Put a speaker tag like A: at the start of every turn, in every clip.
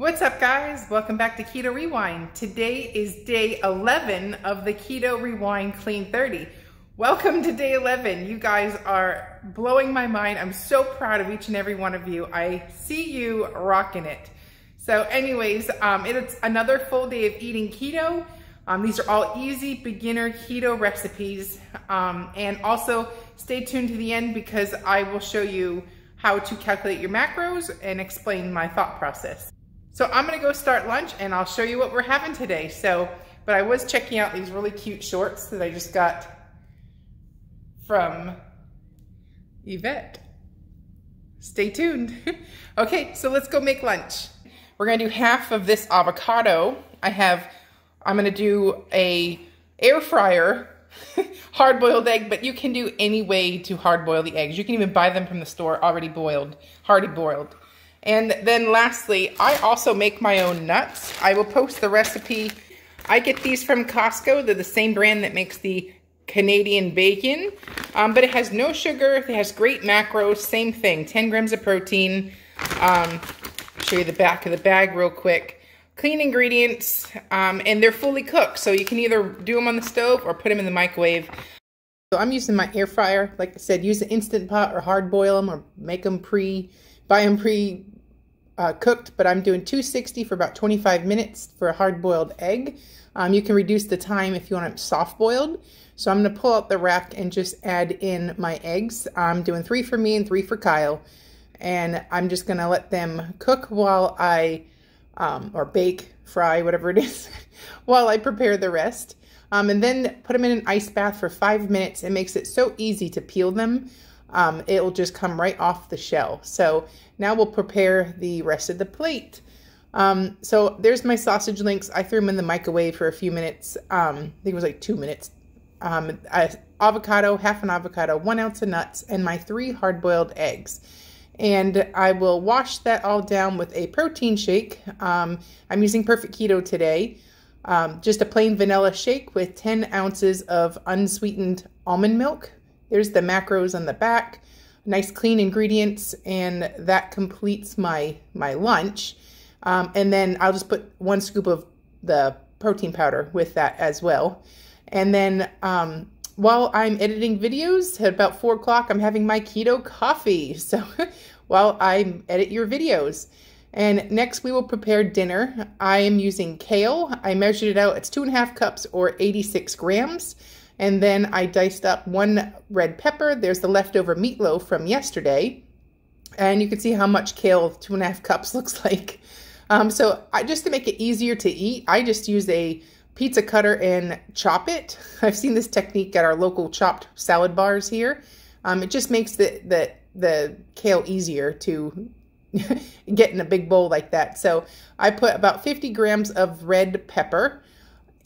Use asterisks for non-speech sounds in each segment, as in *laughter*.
A: What's up guys? Welcome back to Keto Rewind. Today is day 11 of the Keto Rewind Clean 30. Welcome to day 11. You guys are blowing my mind. I'm so proud of each and every one of you. I see you rocking it. So anyways, um, it's another full day of eating keto. Um, these are all easy beginner keto recipes. Um, and also stay tuned to the end because I will show you how to calculate your macros and explain my thought process. So I'm gonna go start lunch and I'll show you what we're having today. So, but I was checking out these really cute shorts that I just got from Yvette. Stay tuned. *laughs* okay, so let's go make lunch. We're gonna do half of this avocado. I have, I'm gonna do a air fryer *laughs* hard boiled egg, but you can do any way to hard boil the eggs. You can even buy them from the store already boiled, hardy boiled. And then lastly, I also make my own nuts. I will post the recipe. I get these from Costco. They're the same brand that makes the Canadian bacon, um, but it has no sugar. It has great macros, same thing, 10 grams of protein. Um, show you the back of the bag real quick. Clean ingredients, um, and they're fully cooked, so you can either do them on the stove or put them in the microwave. So I'm using my air fryer. Like I said, use the Instant Pot or hard boil them or make them pre, buy them pre uh, cooked, but I'm doing 260 for about 25 minutes for a hard boiled egg. Um, you can reduce the time if you want it soft boiled. So I'm to pull out the rack and just add in my eggs. I'm doing three for me and three for Kyle. And I'm just going to let them cook while I, um, or bake, fry, whatever it is, *laughs* while I prepare the rest. Um, and then put them in an ice bath for five minutes. It makes it so easy to peel them um, it'll just come right off the shell. So now we'll prepare the rest of the plate. Um, so there's my sausage links. I threw them in the microwave for a few minutes. Um, I think it was like two minutes. Um, avocado, half an avocado, one ounce of nuts, and my three hard-boiled eggs. And I will wash that all down with a protein shake. Um, I'm using Perfect Keto today. Um, just a plain vanilla shake with 10 ounces of unsweetened almond milk, there's the macros on the back, nice clean ingredients, and that completes my, my lunch. Um, and then I'll just put one scoop of the protein powder with that as well. And then um, while I'm editing videos, at about 4 o'clock, I'm having my keto coffee. *laughs* So while I edit your videos. And next we will prepare dinner. I am using kale. I measured it out. It's two and a half cups or 86 grams. And then I diced up one red pepper. There's the leftover meatloaf from yesterday. And you can see how much kale two and a half cups *laughs* looks like. Um, so I, just to make it easier to eat, I just use a pizza cutter and chop it. *laughs* I've seen this technique at our local chopped salad bars here. Um, it just makes the, the, the kale easier to *laughs* get in a big bowl like that. So I put about 50 grams of red pepper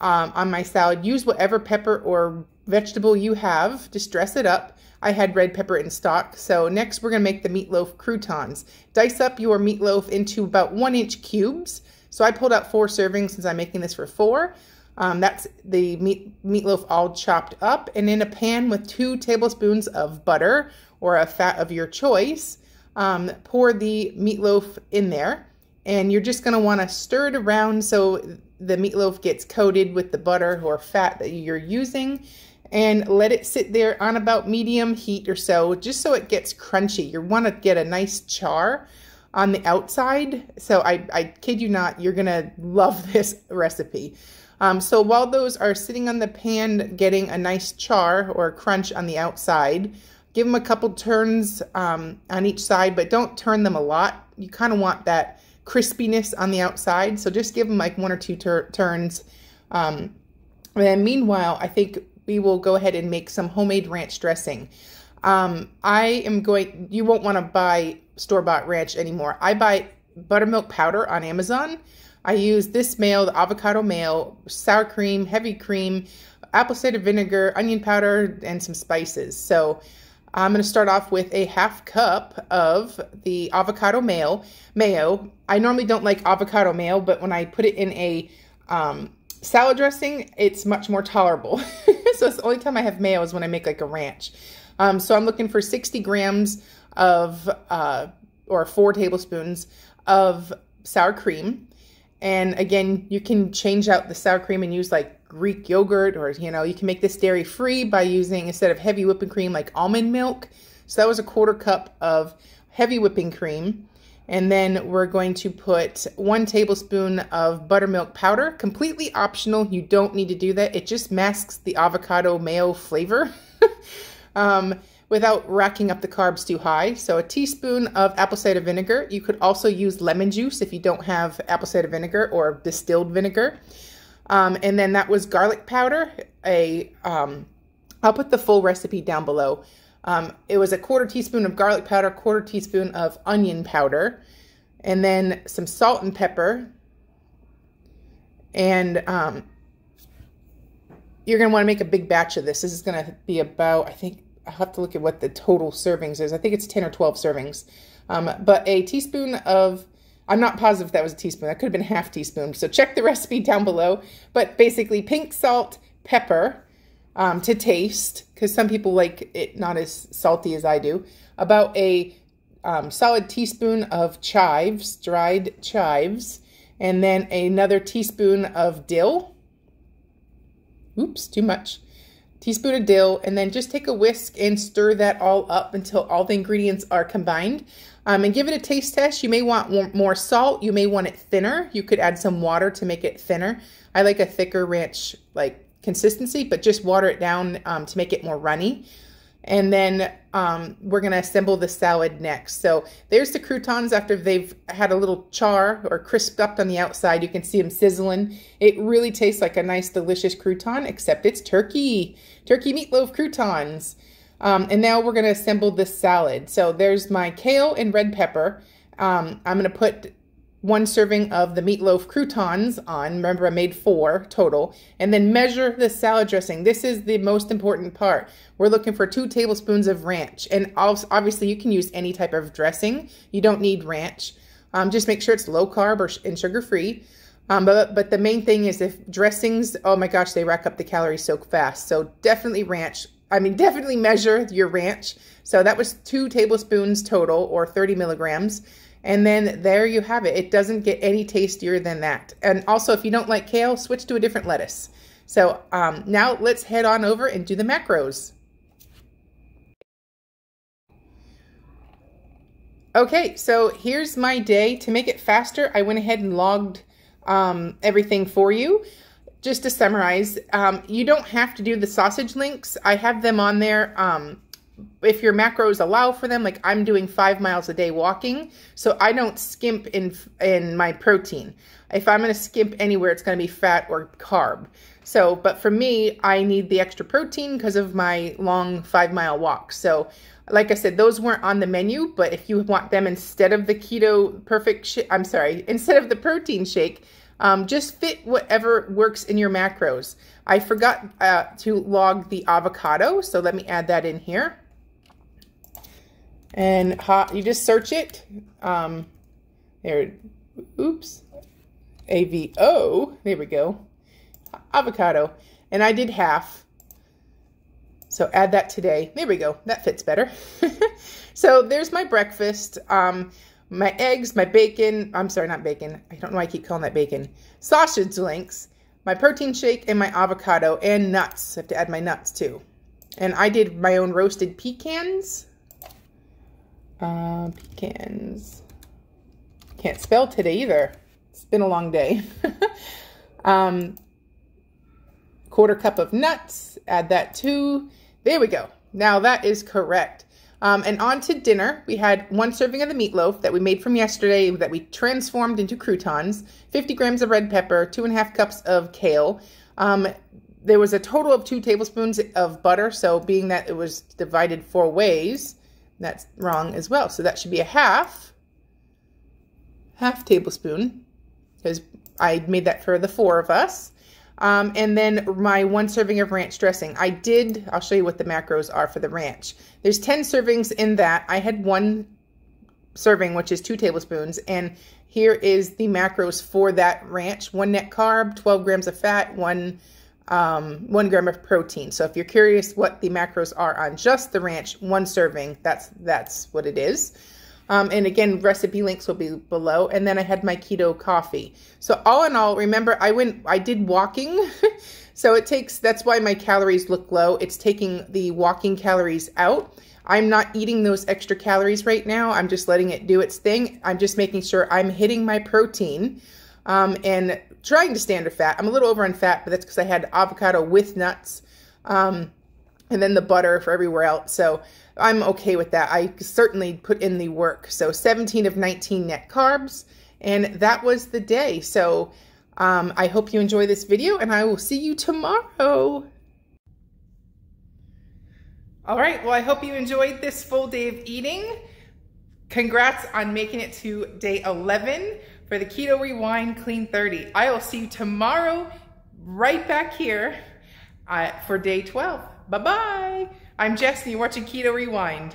A: um, on my salad. Use whatever pepper or vegetable you have. Just dress it up. I had red pepper in stock. So next we're going to make the meatloaf croutons. Dice up your meatloaf into about one inch cubes. So I pulled out four servings since I'm making this for four. Um, that's the meat, meatloaf all chopped up. And in a pan with two tablespoons of butter or a fat of your choice, um, pour the meatloaf in there. And you're just going to want to stir it around so the meatloaf gets coated with the butter or fat that you're using and let it sit there on about medium heat or so, just so it gets crunchy. You want to get a nice char on the outside. So I, I kid you not, you're going to love *laughs* this recipe. Um, so while those are sitting on the pan getting a nice char or crunch on the outside, give them a couple turns um, on each side, but don't turn them a lot. You kind of want that crispiness on the outside. So just give them like one or two tur turns. Um, and meanwhile, I think we will go ahead and make some homemade ranch dressing. Um, I am going, you won't want to buy store-bought ranch anymore. I buy buttermilk powder on Amazon. I use this mayo, the avocado mayo, sour cream, heavy cream, apple cider vinegar, onion powder, and some spices. So I'm going to start off with a half cup of the avocado mayo. Mayo. I normally don't like avocado mayo, but when I put it in a um, salad dressing, it's much more tolerable. *laughs* so it's the only time I have mayo is when I make like a ranch. Um, so I'm looking for 60 grams of, uh, or four tablespoons of sour cream. And again, you can change out the sour cream and use like Greek yogurt or, you know, you can make this dairy free by using, instead of heavy whipping cream, like almond milk. So that was a quarter cup of heavy whipping cream. And then we're going to put one tablespoon of buttermilk powder, completely optional. You don't need to do that. It just masks the avocado mayo flavor *laughs* um, without racking up the carbs too high. So a teaspoon of apple cider vinegar. You could also use lemon juice if you don't have apple cider vinegar or distilled vinegar. Um, and then that was garlic powder. A, um, I'll put the full recipe down below. Um, it was a quarter teaspoon of garlic powder, quarter teaspoon of onion powder, and then some salt and pepper. And um, you're going to want to make a big batch of this. This is going to be about, I think, I'll have to look at what the total servings is. I think it's 10 or 12 servings. Um, but a teaspoon of, I'm not positive that was a teaspoon. That could have been half teaspoon. So check the *laughs* recipe down below. But basically pink salt, pepper, um, to taste because some people like it not as salty as I do. About a um, solid teaspoon of chives, dried chives, and then another teaspoon of dill. Oops, too much. Teaspoon of dill, and then just take a whisk and stir that all up until all the ingredients are combined. Um, and give it a taste test. You may want more salt. You may want it thinner. You could add some water to make it thinner. I like a thicker ranch, like consistency, but just water it down um, to make it more runny. And then um, we're going to assemble the salad next. So there's the croutons after they've had a little char or crisped up on the outside. You can see them sizzling. It really tastes like a nice, delicious crouton, except it's turkey. Turkey meatloaf croutons. Um, and now we're going to assemble the salad. So there's my kale and red pepper. Um, I'm going to put one serving of the meatloaf croutons on. Remember, I made four total. And then measure the salad dressing. This is the most important part. We're looking for two tablespoons of ranch. And obviously, you can use any type of dressing. You don't need ranch. Um, just make sure it's low carb or and sugar free. Um, but, but the main thing is if dressings, oh my gosh, they rack up the calories so fast. So definitely ranch. I mean, definitely measure your ranch. So that was two tablespoons total or 30 milligrams. And then there you have it. It doesn't get any tastier than that. And also, if you don't like kale, switch to a different lettuce. So um, now let's head on over and do the macros. Okay, so here's my day. To make it faster, I went ahead and logged um, everything for you. Just to summarize, um, you don't have to do the sausage links. I have them on there um, if your macros allow for them, like I'm doing five miles a day walking, so I don't skimp in in my protein. If I'm going to skimp anywhere, it's going to be fat or carb. So, but for me, I need the extra protein because of my long five mile walk. So, like I said, those weren't on the menu, but if you want them instead of the keto perfect, I'm sorry, instead of the protein shake, um, just fit whatever works in your macros. I forgot uh, to log the avocado, so let me add that in here and hot, you just search it. Um, there, oops, AVO, there we go, avocado. And I did half. So add that today. There we go. That fits better. *laughs* so there's my breakfast. Um, my eggs, my bacon. I'm sorry, not bacon. I don't know why I keep calling that bacon. Sausage links, my protein shake, and my avocado, and nuts. I have to add my nuts too. And I did my own roasted pecans. Uh, pecans. Can't spell today either. It's been a long day. *laughs* um, quarter cup of nuts. Add that too. There we go. Now that is correct. Um, and on to dinner, we had one serving of the meatloaf that we made from yesterday that we transformed into croutons, 50 grams of red pepper, two and a half cups of kale. Um, there was a total of two tablespoons of butter, so being that it was divided four ways, that's wrong as well. So that should be a half, half tablespoon, because I made that for the four of us. Um, and then my one serving of ranch dressing. I did, I'll show you what the macros are for the ranch. There's 10 servings in that. I had one serving, which is two tablespoons. And here is the macros for that ranch. One net carb, 12 grams of fat, one um, one gram of protein. So if you're curious what the macros are on just the ranch, one serving, that's that's what it is. Um, and again, recipe links will be below. And then I had my keto coffee. So all in all, remember I went, I did walking. *laughs* so it takes, that's why my calories look low. It's taking the walking calories out. I'm not eating those extra calories right now. I'm just letting it do its thing. I'm just making sure I'm hitting my protein um, and trying to stand under fat. I'm a little over on fat, but that's because I had avocado with nuts um, and then the butter for everywhere else. So I'm okay with that. I certainly put in the work. So 17 of 19 net carbs, and that was the day. So um, I hope you enjoy this video, and I will see you tomorrow. All right, well, I hope you enjoyed this full day of eating. Congrats on making it to day 11 for the Keto Rewind Clean 30. I will see you tomorrow right back here uh, for day 12. Bye-bye. I'm Jess and you're watching Keto Rewind.